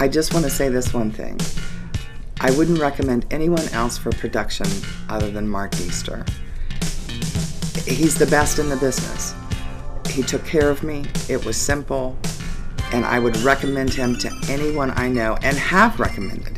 I just want to say this one thing. I wouldn't recommend anyone else for production other than Mark Easter. He's the best in the business. He took care of me. It was simple. And I would recommend him to anyone I know and have recommended.